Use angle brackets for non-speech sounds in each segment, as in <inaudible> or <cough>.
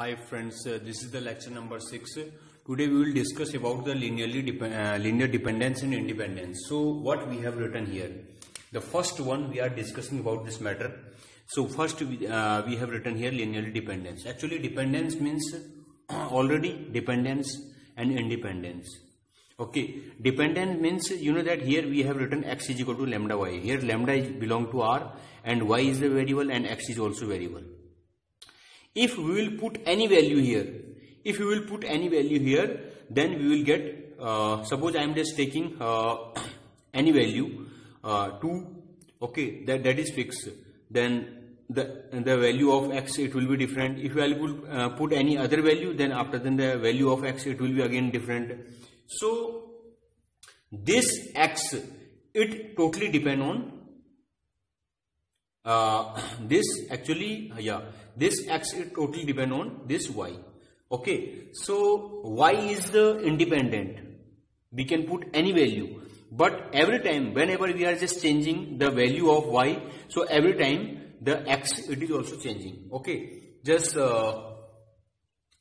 Hi friends, uh, this is the lecture number 6. Today we will discuss about the linearly uh, linear dependence and independence. So what we have written here. The first one we are discussing about this matter. So first we, uh, we have written here linearly dependence. Actually dependence means <clears throat> already dependence and independence. Okay, dependent means you know that here we have written x is equal to lambda y. Here lambda is belong to R and y is the variable and x is also variable if we will put any value here if we will put any value here then we will get uh, suppose I am just taking uh, <coughs> any value uh, 2 okay that that is fixed then the the value of x it will be different. If I will put, uh, put any other value then after then the value of x it will be again different. So this x it totally depend on uh, <clears throat> this actually yeah this x it totally depend on this y. Okay so y is the independent. We can put any value. But every time whenever we are just changing the value of y so every time the x it is also changing. Okay just uh,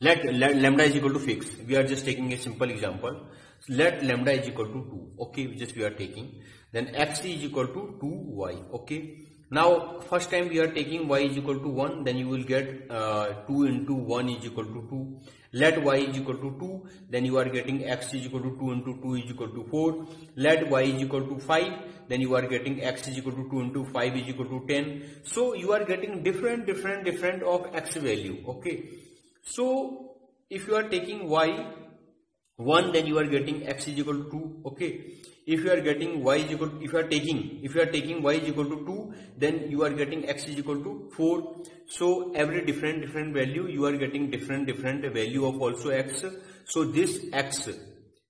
let, let lambda is equal to fix. We are just taking a simple example. Let lambda is equal to 2 okay just we are taking. Then x is equal to 2y okay now first time we are taking y is equal to 1 then you will get uh, 2 into 1 is equal to 2. Let y is equal to 2 then you are getting x is equal to 2 into 2 is equal to 4. Let y is equal to 5 then you are getting x is equal to 2 into 5 is equal to 10. So you are getting different different different of x value okay. So if you are taking y 1 then you are getting x is equal to 2 okay if you are getting y is equal if you are taking if you are taking y is equal to 2 then you are getting x is equal to 4 so every different different value you are getting different different value of also x. So this x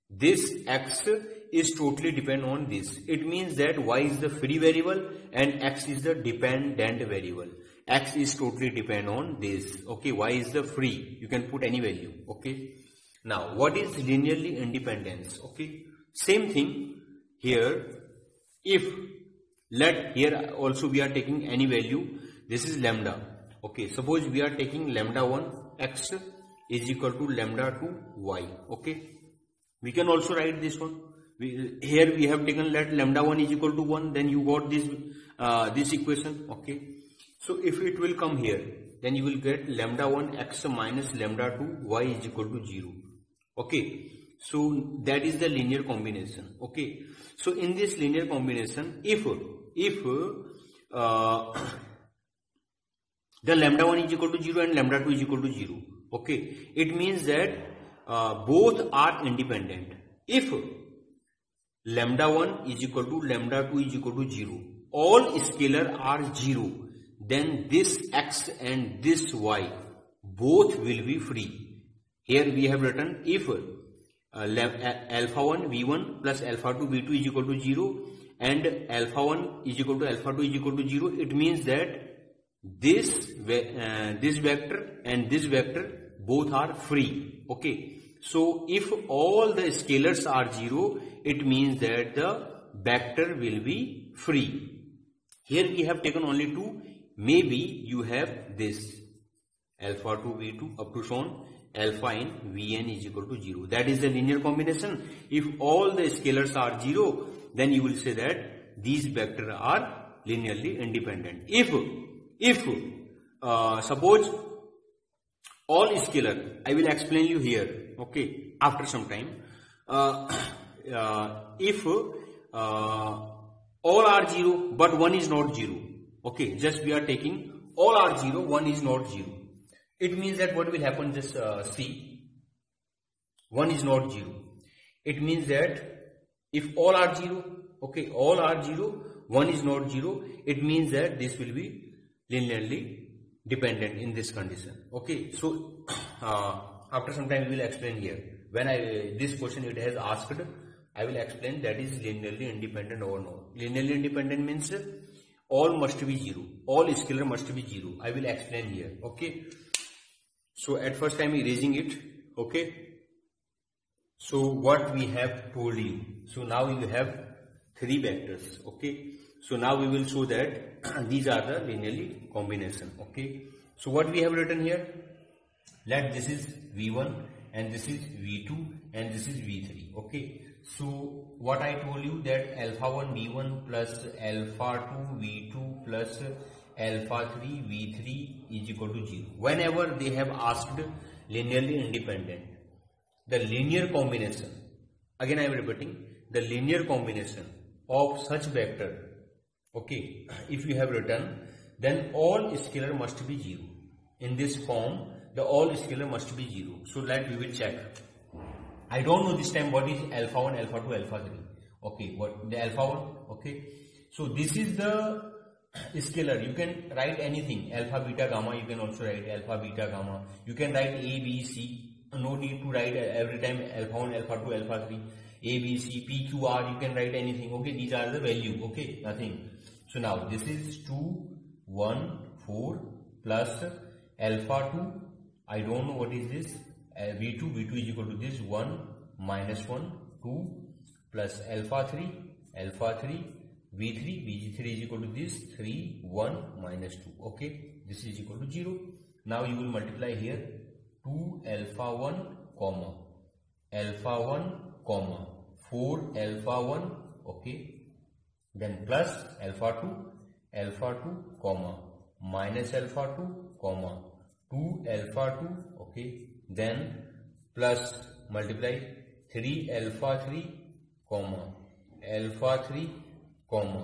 this x is totally depend on this. It means that y is the free variable and x is the dependent variable. X is totally depend on this. Okay y is the free. You can put any value. Okay. Now what is linearly independence? Okay. Same thing here. If let here also we are taking any value this is lambda. Okay suppose we are taking lambda 1 x is equal to lambda 2 y. Okay we can also write this one. We, here we have taken let lambda 1 is equal to 1 then you got this uh, this equation. Okay so if it will come here then you will get lambda 1 x minus lambda 2 y is equal to 0 okay so that is the linear combination. Okay so in this linear combination, if if uh, <coughs> the lambda 1 is equal to 0 and lambda 2 is equal to 0, okay, it means that uh, both are independent. If lambda 1 is equal to lambda 2 is equal to 0, all scalar are 0, then this x and this y both will be free. Here we have written if uh, alpha 1 v1 plus alpha 2 v2 is equal to 0 and alpha 1 is equal to alpha 2 is equal to 0 it means that this uh, this vector and this vector both are free. Okay. So if all the scalars are 0 it means that the vector will be free. Here we have taken only two. Maybe you have this. Alpha 2 v2 up to shown alpha in Vn is equal to 0. That is the linear combination. If all the scalars are 0, then you will say that these vectors are linearly independent. If, if, uh, suppose all scalar, I will explain you here, okay, after some time. Uh, <coughs> uh, if uh, all are 0, but 1 is not 0, okay, just we are taking all are 0, 1 is not 0 it means that what will happen just uh, see 1 is not 0 it means that if all are 0 okay all are 0 1 is not 0 it means that this will be linearly dependent in this condition. Okay so <coughs> uh, after some time we will explain here. When I this question it has asked I will explain that is linearly independent or no. Linearly independent means all must be 0 all scalar must be 0 I will explain here. Okay so at first I'm erasing it. Okay. So what we have told you. So now you have three vectors. Okay. So now we will show that <clears throat> these are the linearly combination. Okay. So what we have written here? let this is v1 and this is v2 and this is v3 okay so what i told you that alpha 1 v1 plus alpha 2 v2 plus alpha 3 v3 is equal to 0 whenever they have asked linearly independent the linear combination again i am repeating the linear combination of such vector okay if you have written then all scalar must be 0 in this form the all scalar must be 0 so let we will check. I don't know this time what is alpha 1 alpha 2 alpha 3 okay what the alpha 1 okay. So this is the scalar you can write anything alpha beta gamma you can also write alpha beta gamma you can write a b c no need to write every time alpha 1 alpha 2 alpha 3 a b c p q r you can write anything okay these are the value okay nothing so now this is 2 1 4 plus alpha 2 i don't know what is this uh, v2 v2 is equal to this 1 minus 1 2 plus alpha 3 alpha 3 v3 v3 is equal to this 3 1 minus 2 okay this is equal to 0 now you will multiply here 2 alpha 1 comma alpha 1 comma 4 alpha 1 okay then plus alpha 2 alpha 2 comma minus alpha 2 comma 2 alpha 2 okay then plus multiply 3 alpha 3 comma alpha 3 comma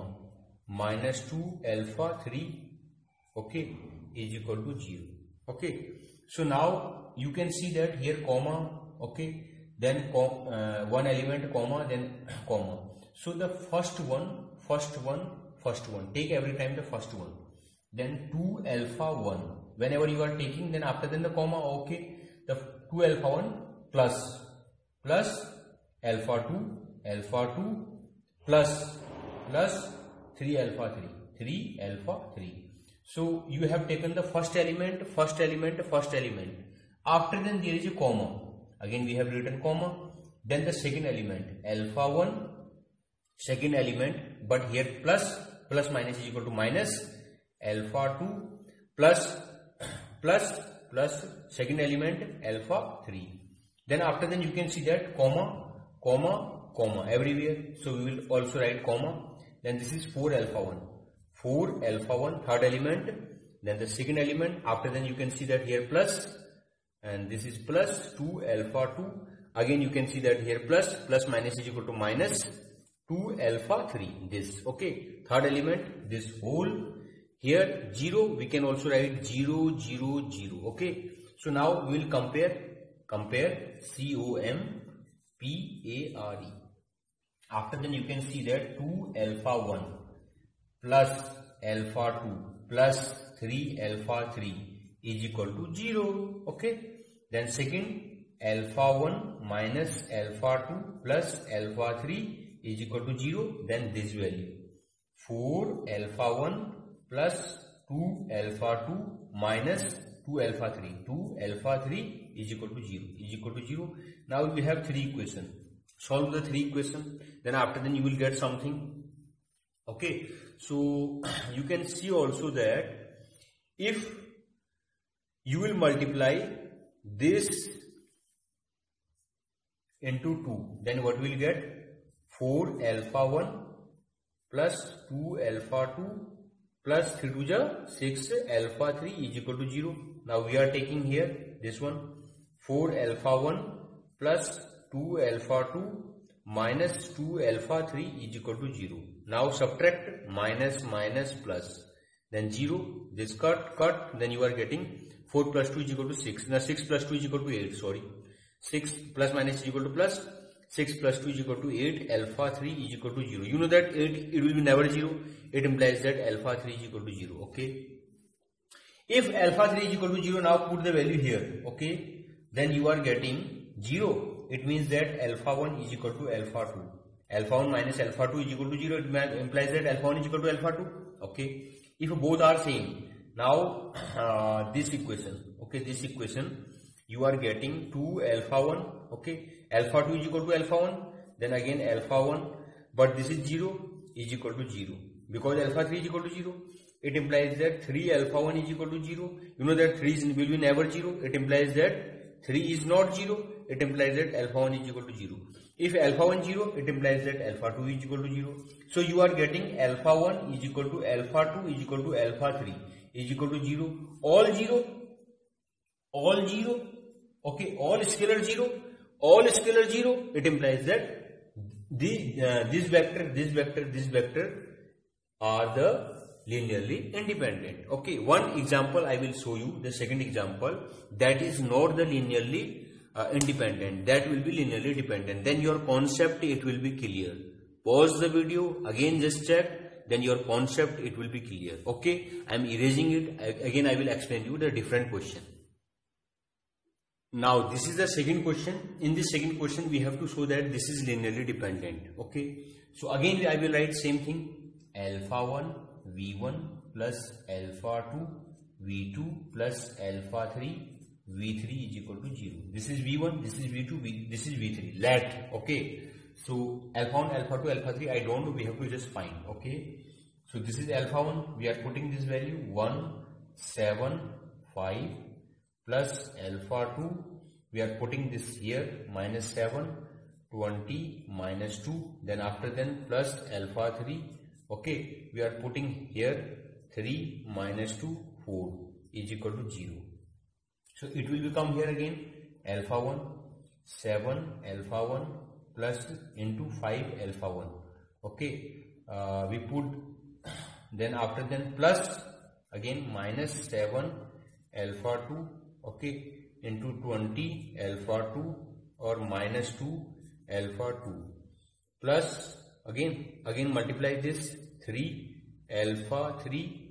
minus 2 alpha 3 okay is equal to 0 okay. So now you can see that here comma okay then uh, one element comma then <coughs> comma. So the first one first one first one take every time the first one. Then 2 alpha 1 whenever you are taking then after then the comma okay the 2 alpha 1 plus plus alpha 2 alpha 2 plus plus 3 alpha 3 3 alpha 3 so you have taken the first element first element first element. After then there is a comma. Again we have written comma. Then the second element alpha 1 second element but here plus plus minus is equal to minus alpha 2 plus plus plus second element alpha 3 then after then you can see that comma comma comma everywhere. So we will also write comma then this is 4 alpha 1 4 alpha 1 third element then the second element. After then you can see that here plus and this is plus 2 alpha 2 again you can see that here plus plus minus is equal to minus 2 alpha 3 this okay. Third element this whole. Here 0 we can also write 0 0 0 okay. So now we will compare compare c o m p a r e after then you can see that 2 alpha 1 plus alpha 2 plus 3 alpha 3 is equal to 0 okay? Then second alpha 1 minus alpha 2 plus alpha 3 is equal to 0 then this value. 4 alpha 1 plus 2 alpha 2 minus 2 alpha 3 2 alpha 3 is equal to 0 is equal to 0 now we have three equations solve the three equations then after then you will get something. Okay? So <clears throat> you can see also that if you will multiply this into 2 then what will get? 4 alpha 1 plus 2 alpha 2 plus 3 to the 6 alpha 3 is equal to 0 now we are taking here this one 4 alpha 1 plus 2 alpha 2 minus 2 alpha 3 is equal to 0 now subtract minus minus plus then 0 this cut cut then you are getting 4 plus 2 is equal to 6 now 6 plus 2 is equal to 8 sorry. 6 plus minus is equal to plus. 6 plus 2 is equal to 8 alpha 3 is equal to 0 you know that 8 it will be never 0 it implies that alpha 3 is equal to 0 okay? If alpha 3 is equal to 0 now put the value here okay? Then you are getting 0 it means that alpha 1 is equal to alpha 2 alpha 1 minus alpha 2 is equal to 0 it implies that alpha 1 is equal to alpha 2 okay. If both are same now <coughs> uh, this equation okay this equation you are getting 2 alpha 1 okay. Alpha 2 is equal to alpha 1 then again alpha 1 but this is 0 is equal to 0 because alpha 3 is equal to 0 it implies that 3 alpha 1 is equal to 0. You know that 3 is, will be never 0. It implies that 3 is not 0. It implies that alpha 1 is equal to 0. If alpha 1 0, it implies that alpha 2 is equal to 0. So you are getting alpha 1 is equal to alpha 2 is equal to alpha 3 is equal to 0. All 0. All 0. Okay. All scalar 0. All scalar 0. It implies that the, uh, this vector, this vector, this vector are the linearly independent. Okay, one example I will show you, the second example, that is not the linearly uh, independent, that will be linearly dependent. Then your concept, it will be clear. Pause the video, again just check, then your concept, it will be clear. Okay, I am erasing it, again I will explain you the different question. Now this is the second question. In this second question we have to show that this is linearly dependent. Okay. So again I will write same thing. Alpha 1 V1 plus alpha 2 V2 plus alpha 3 V3 is equal to 0. This is V1, this is V2, v, this is V3. Let. Okay. So alpha 1, alpha 2, alpha 3 I don't know we have to just find. Okay. So this is alpha 1 we are putting this value 1 7 5 plus alpha 2 we are putting this here minus 7 20 minus 2 then after then plus alpha 3 okay we are putting here 3 minus 2 4 is equal to 0 so it will become here again alpha 1 7 alpha 1 plus into 5 alpha 1 okay uh, we put <coughs> then after then plus again minus 7 alpha 2 okay into 20 alpha 2 or minus 2 alpha 2 plus again again multiply this 3 alpha 3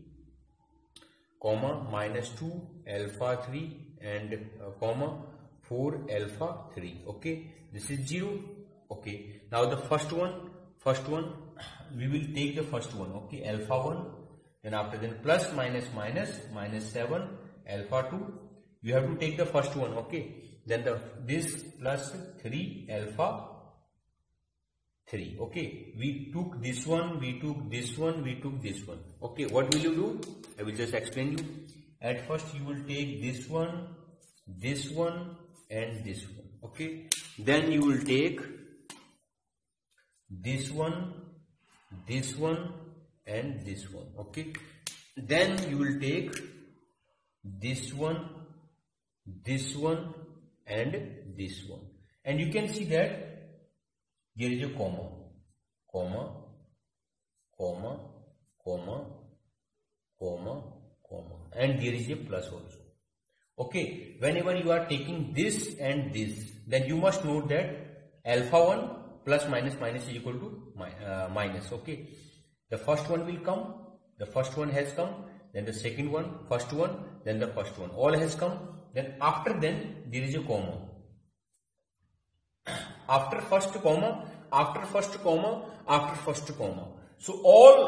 comma minus 2 alpha 3 and uh, comma 4 alpha 3 okay? This is 0 okay. Now the first one first one <coughs> we will take the first one. Okay? Alpha 1 then after then plus minus minus minus 7 alpha 2 you have to take the first one. Okay? Then the this plus 3 alpha 3 okay we took this one we took this one we took this one. Okay what will you do? I will just explain you. At first you will take this one this one and this one. Okay then you will take this one this one and this one. Okay then you will take this one this one and this one. And you can see that there is a comma comma comma comma comma and there is a plus also. Okay whenever you are taking this and this then you must note that alpha 1 plus minus minus is equal to uh, minus okay? The first one will come the first one has come then the second one first one then the first one all has come. Then after then there is a comma. After first comma, after first comma, after first comma. So all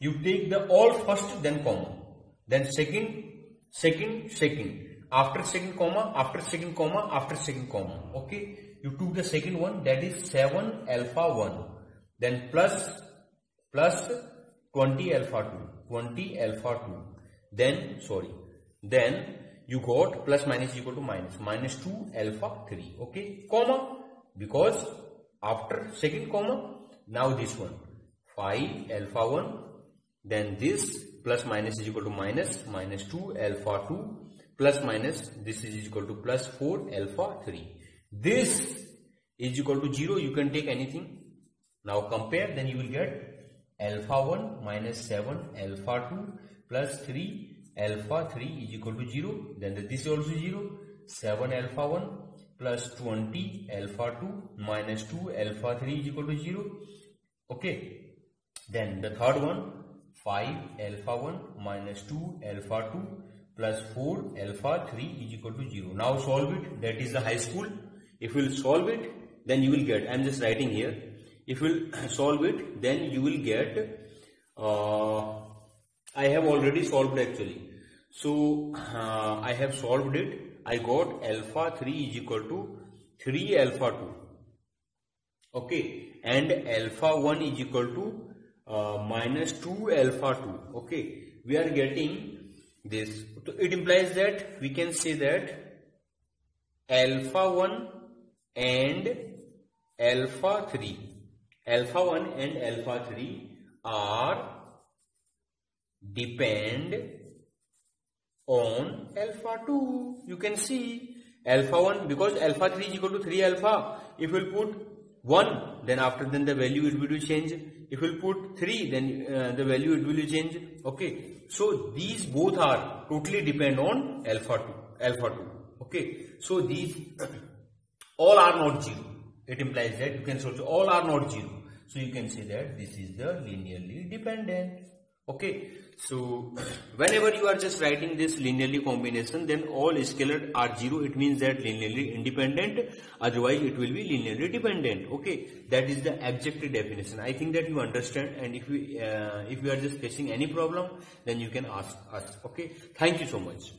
you take the all first then comma. Then second, second, second. After second comma, after second comma, after second comma. Okay. You took the second one that is 7 alpha 1. Then plus plus 20 alpha 2. 20 alpha 2. Then sorry. Then you got plus minus equal to minus minus 2 alpha 3 okay comma because after second comma now this one. Phi alpha 1 then this plus minus is equal to minus minus 2 alpha 2 plus minus this is equal to plus 4 alpha 3 this is equal to 0 you can take anything. Now compare then you will get alpha 1 minus 7 alpha 2 plus 3 alpha 3 is equal to 0 then this is also 0 7 alpha 1 plus 20 alpha 2 minus 2 alpha 3 is equal to 0 okay. Then the third one 5 alpha 1 minus 2 alpha 2 plus 4 alpha 3 is equal to 0 now solve it. That is the high school. If you will solve it then you will get I am just writing here. If you will <clears throat> solve it then you will get uh, I have already solved actually. So uh, I have solved it. I got alpha 3 is equal to 3 alpha 2. Okay. And alpha 1 is equal to uh, minus 2 alpha 2. Okay. we are getting this. It implies that we can say that alpha 1 and alpha 3 alpha 1 and alpha 3 are depend on alpha 2 you can see. alpha 1 because alpha 3 is equal to 3 alpha if we'll put 1 then after then the value it will change. If we'll put 3 then uh, the value it will change. Okay. So these both are totally depend on alpha 2 alpha 2 okay. So these <clears throat> all are not zero. It implies that you can say all are not zero. So you can say that this is the linearly dependent okay so whenever you are just writing this linearly combination then all scalar are zero. It means that linearly independent otherwise it will be linearly dependent. Okay that is the exact definition. I think that you understand and if you uh, if you are just facing any problem then you can ask us. Okay thank you so much